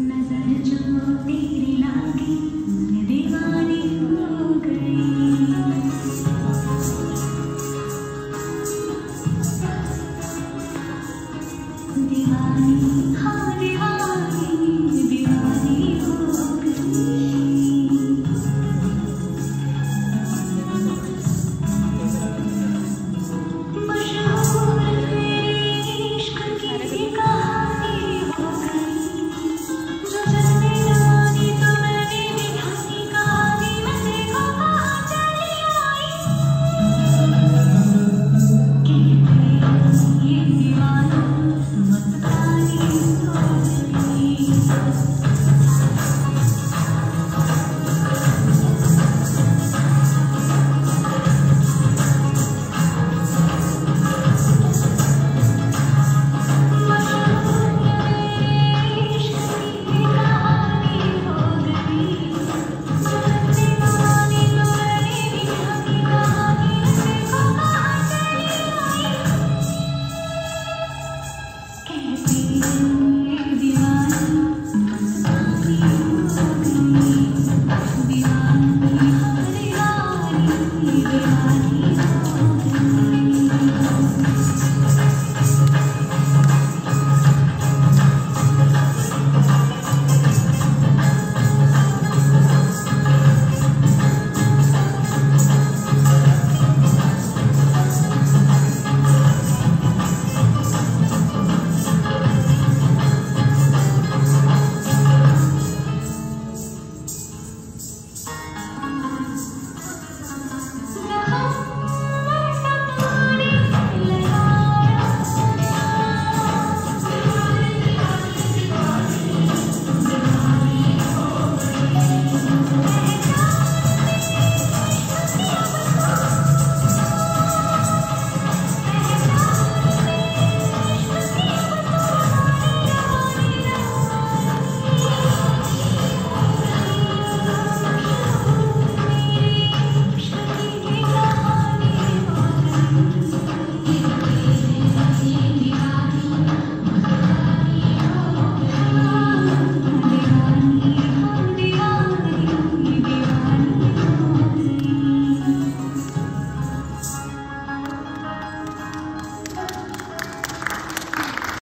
नज़र जो तेरी लागे।